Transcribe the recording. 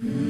Música